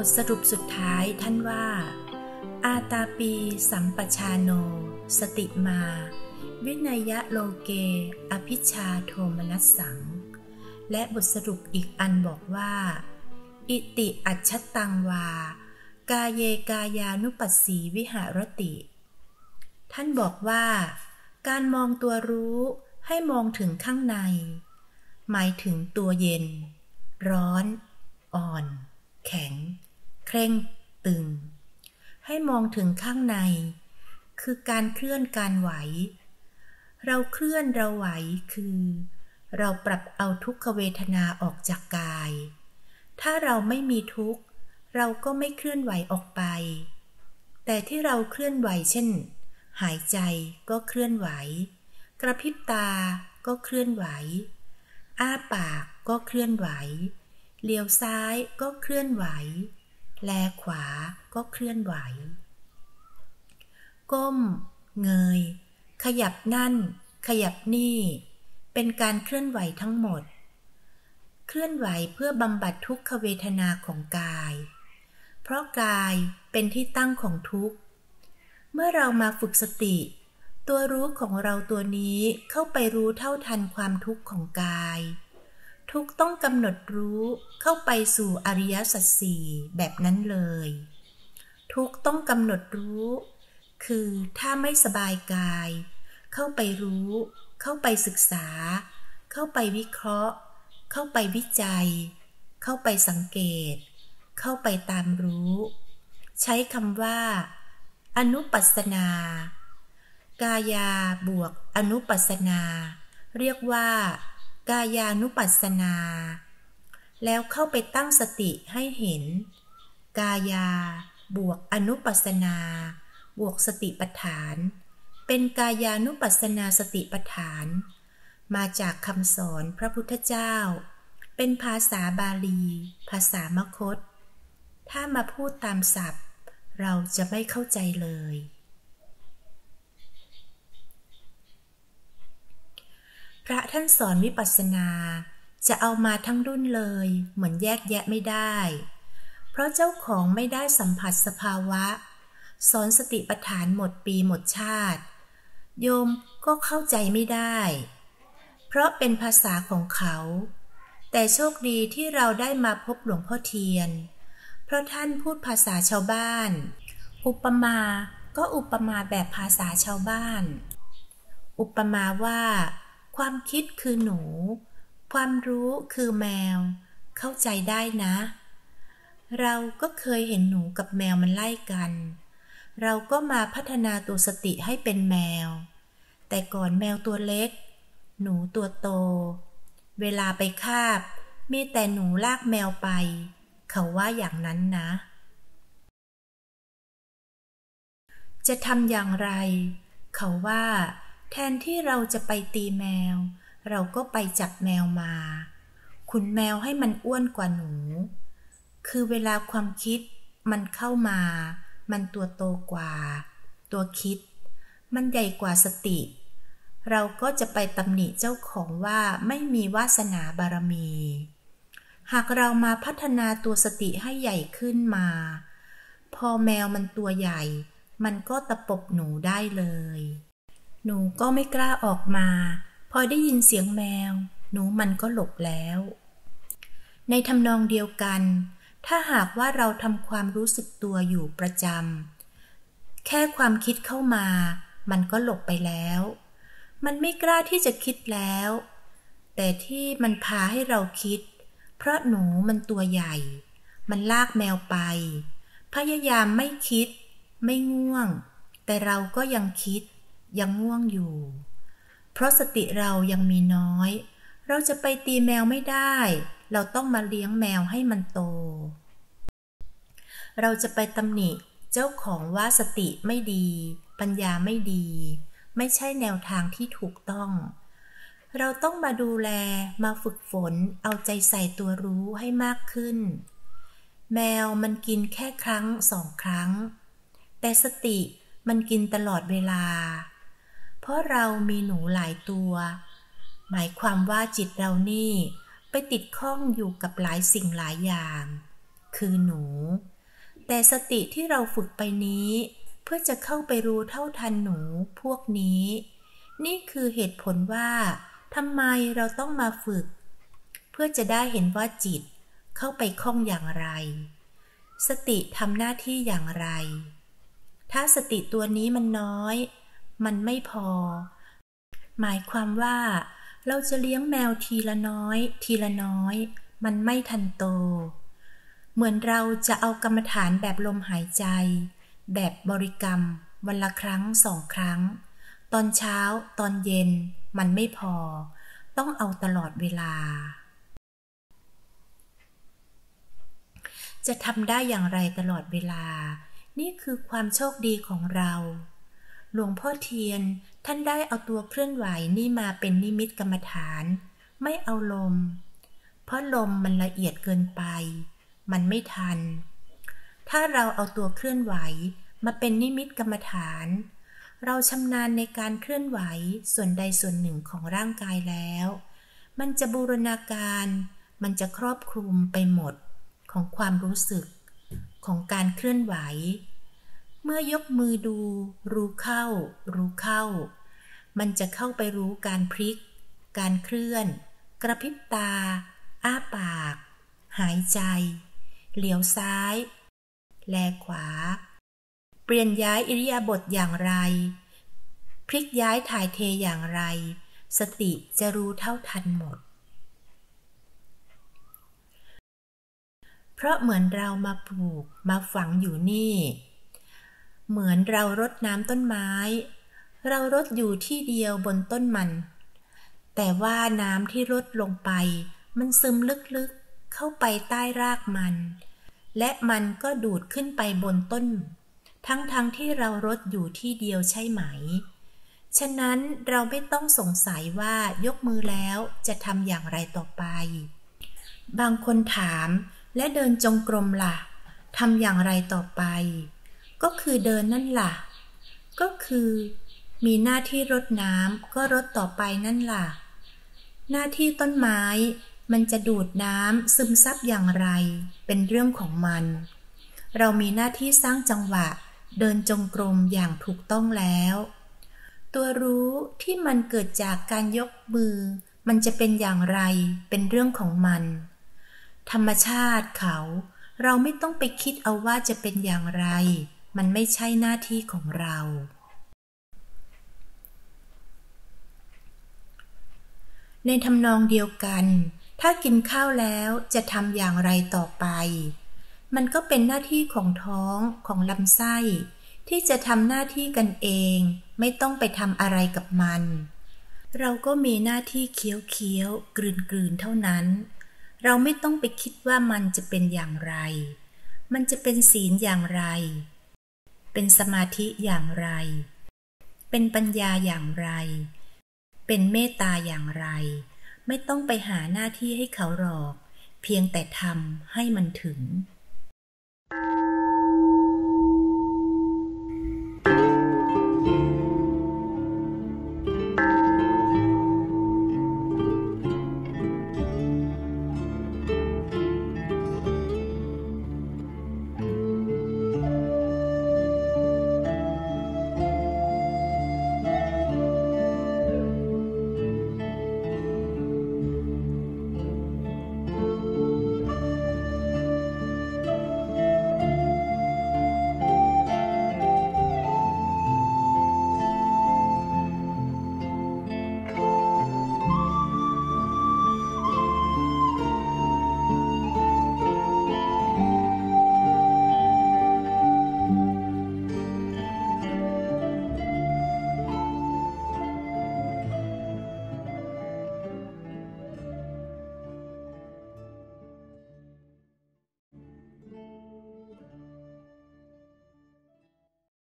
บทสรุปสุดท้ายท่านว่า อาตาปีสัมปชาโน สติมา วินัยะโลเก อภิชาโทมนัสสัง และบทสรุปอีกอันบอกว่า อิติอัจฉตังวา กาเยกายานุปัสสีวิหารติ ท่านบอกว่า การมองตัวรู้ให้มองถึงข้างใน หมายถึงตัวเย็น ร้อน อ่อน แข็ง เคร่งตึง ให้มองถึงข้างใน คือการเคลื่อนการไหว เราเคลื่อนเราไหวคือ เราปรับเอาทุกขเวทนาออกจากกาย ถ้าเราไม่มีทุกข์ เราก็ไม่เคลื่อนไหวออกไป แต่ที่เราเคลื่อนไหวเช่น หายใจก็เคลื่อนไหว กระพริบตาก็เคลื่อนไหว อ้าปากก็เคลื่อนไหวเลี้ยวซ้ายก็เคลื่อนไหว แลขวาก็เคลื่อนไหว ก้ม เงย ขยับนั่น ขยับนี่ เป็นการเคลื่อนไหวทั้งหมด เคลื่อนไหวเพื่อบำบัดทุกขเวทนาของกาย เพราะกายเป็นที่ตั้งของทุกข์ เมื่อเรามาฝึกสติ ตัวรู้ของเราตัวนี้เข้าไปรู้เท่าทันความทุกข์ของกาย ทุกต้องกำหนดรู้เข้าไปสู่อริยสัจสี่แบบนั้นเลย ทุกต้องกำหนดรู้ คือถ้าไม่สบายกาย เข้าไปรู้ เข้าไปศึกษา เข้าไปวิเคราะห์ เข้าไปวิจัย เข้าไปสังเกต เข้าไปตามรู้ ใช้คำว่า อนุปัสนา กายาบวกอนุปัสนา เรียกว่า กายานุปัสนา แล้วเข้าไปตั้งสติให้เห็น กายา บวกอนุปัสนา บวกสติปัฏฐาน เป็นกายานุปัสนาสติปัฏฐาน มาจากคำสอนพระพุทธเจ้า เป็นภาษาบาลี ภาษามคต ถ้ามาพูดตามศัพท์ เราจะไม่เข้าใจเลย พระท่านสอนวิปัสสนา จะเอามาทั้งรุ่นเลย เหมือนแยกแยะไม่ได้ เพราะเจ้าของไม่ได้สัมผัสสภาวะ สอนสติปัฏฐานหมดปีหมดชาติ โยมก็เข้าใจไม่ได้ เพราะเป็นภาษาของเขา แต่โชคดีที่เราได้มาพบหลวงพ่อเทียน เพราะท่านพูดภาษาชาวบ้าน อุปมาก็อุปมาแบบภาษาชาวบ้าน อุปมาว่า ความคิดคือหนู ความรู้คือแมว เข้าใจได้นะ เราก็เคยเห็นหนูกับแมวมันไล่กัน เราก็มาพัฒนาตัวสติให้เป็นแมว แต่ก่อนแมวตัวเล็ก หนูตัวโต เวลาไปคาบ มีแต่หนูลากแมวไป เขาว่าอย่างนั้นนะ จะทำอย่างไร เขาว่า แทนที่เราจะไปตีแมว เราก็ไปจับแมวมา ขุนแมวให้มันอ้วนกว่าหนู คือเวลาความคิดมันเข้ามา มันตัวโตกว่า ตัวคิด มันใหญ่กว่าสติ เราก็จะไปตำหนิเจ้าของว่าไม่มีวาสนาบารมี หากเรามาพัฒนาตัวสติให้ใหญ่ขึ้นมา พอแมวมันตัวใหญ่ มันก็ตะปบหนูได้เลย หนูก็ไม่กล้าออกมา พอได้ยินเสียงแมว หนูมันก็หลบแล้ว ในทำนองเดียวกัน ถ้าหากว่าเราทำความรู้สึกตัวอยู่ประจำแค่ความคิดเข้ามา มันก็หลบไปแล้ว มันไม่กล้าที่จะคิดแล้ว แต่ที่มันพาให้เราคิด เพราะหนูมันตัวใหญ่ มันลากแมวไป พยายามไม่คิด ไม่ง่วง แต่เราก็ยังคิด ยังง่วงอยู่ เพราะสติเรายังมีน้อย เราจะไปตีแมวไม่ได้ เราต้องมาเลี้ยงแมวให้มันโต เราจะไปตำหนิเจ้าของว่าสติไม่ดี ปัญญาไม่ดี ไม่ใช่แนวทางที่ถูกต้อง เราต้องมาดูแลมาฝึกฝน เอาใจใส่ตัวรู้ให้มากขึ้น แมวมันกินแค่ครั้งสองครั้ง แต่สติมันกินตลอดเวลา ราะเรามีหนูหลายตัว หมายความว่าจิตเรานี่ไปติดข้องอยู่กับหลายสิ่งหลายอย่าง คือหนู แต่สติที่เราฝึกไปนี้ เพื่อจะเข้าไปรู้เท่าทันหนูพวกนี้ นี่คือเหตุผลว่าทำไมเราต้องมาฝึก เพื่อจะได้เห็นว่าจิตเข้าไปคล้องอย่างไร สติทำหน้าที่อย่างไร ถ้าสติตัวนี้มันน้อย มันไม่พอ หมายความว่า เราจะเลี้ยงแมวทีละน้อย ทีละน้อย มันไม่ทันโต เหมือนเราจะเอากรรมฐานแบบลมหายใจ แบบบริกรรม วันละครั้งสองครั้ง ตอนเช้า ตอนเย็น มันไม่พอ ต้องเอาตลอดเวลาจะทำได้อย่างไรตลอดเวลา นี่คือความโชคดีของเรา หลวงพ่อเทียนท่านได้เอาตัวเคลื่อนไหวนี่มาเป็นนิมิตกรรมฐาน ไม่เอาลม เพราะลมมันละเอียดเกินไป มันไม่ทัน ถ้าเราเอาตัวเคลื่อนไหวมาเป็นนิมิตกรรมฐาน เราชำนาญในการเคลื่อนไหวส่วนใดส่วนหนึ่งของร่างกายแล้ว มันจะบูรณาการ มันจะครอบคลุมไปหมดของความรู้สึก ของการเคลื่อนไหว เมื่อยกมือดู รู้เข้า รู้เข้า มันจะเข้าไปรู้การพลิก การเคลื่อน กระพริบตา อ้าปาก หายใจ เหลียวซ้าย แลขวา เปลี่ยนย้ายอิริยาบถอย่างไร พลิกย้ายถ่ายเทอย่างไร สติจะรู้เท่าทันหมด เพราะเหมือนเรามาปลูกมาฝังอยู่นี่ เหมือนเรารดน้ำต้นไม้ เรารดอยู่ที่เดียวบนต้นมัน แต่ว่าน้ำที่รดลงไป มันซึมลึกๆเข้าไปใต้รากมัน และมันก็ดูดขึ้นไปบนต้น ทั้งๆทที่เรารดอยู่ที่เดียวใช่ไหม ฉะนั้นเราไม่ต้องสงสัยว่ายกมือแล้วจะทำอย่างไรต่อไป บางคนถามและเดินจงกรมละ่ะทำอย่างไรต่อไป ก็คือเดินนั่นล่ะ ก็คือ มีหน้าที่รดน้ำก็รดต่อไปนั่นล่ะ หน้าที่ต้นไม้มันจะดูดน้ำซึมซับอย่างไร เป็นเรื่องของมัน เรามีหน้าที่สร้างจังหวะ เดินจงกรมอย่างถูกต้องแล้ว ตัวรู้ที่มันเกิดจากการยกมือ มันจะเป็นอย่างไรเป็นเรื่องของมัน ธรรมชาติเขา เราไม่ต้องไปคิดเอาว่าจะเป็นอย่างไร มันไม่ใช่หน้าที่ของเรา ในทำนองเดียวกัน ถ้ากินข้าวแล้วจะทำอย่างไรต่อไป มันก็เป็นหน้าที่ของท้องของลำไส้ ที่จะทำหน้าที่กันเอง ไม่ต้องไปทำอะไรกับมัน เราก็มีหน้าที่เคี้ยวเคี้ยวกลืนกลืนเท่านั้น เราไม่ต้องไปคิดว่ามันจะเป็นอย่างไร มันจะเป็นศีลอย่างไร เป็นสมาธิอย่างไร เป็นปัญญาอย่างไร เป็นเมตตาอย่างไร ไม่ต้องไปหาหน้าที่ให้เขาหรอก เพียงแต่ทำให้มันถึง